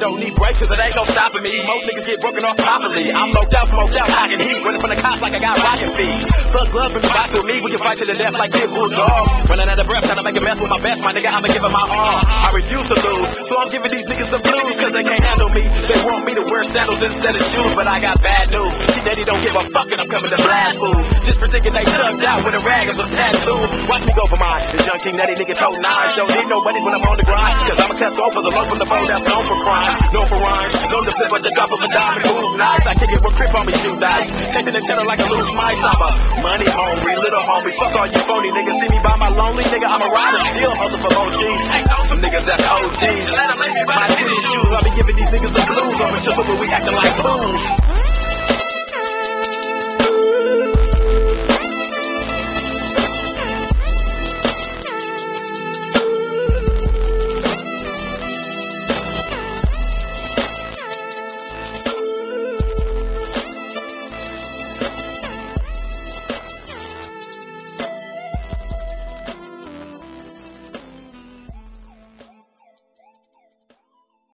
Don't need brakes cause it ain't no stopping me. Most niggas get broken off properly. I'm low down, smoked out, hocking heat. Running from the cops like I got rocket feet. Fuck gloves and box with me. We can fight to the death like pit bull dogs. Running out of breath, trying to make a mess with my best. My nigga, I'ma give it my all. I refuse to lose. So I'm giving these niggas the sandals instead of shoes, but I got bad news. She daddy don't give a fuck and I'm coming to blast food. Just for thinking they thugged out with a rag and some tattoos. Watch me go for mine. This young king daddy niggas hold nines. Don't need no money when I'm on the grind. Cause I'm a test over the low from the phone that's known for crime. Known for rhyme. Known to flip at the cup of a diamond. Move nice. I kick it with grip on me, shoot dice. Taking the cheddar like a loose mice. I'm a money hungry, little homie. Fuck all you phony niggas. See me by my lonely nigga. I'm a rider. Still hustle for low G's. Some niggas that's OGs. My city shoes. I be giving these niggas the blues. A chipper, but we acting like.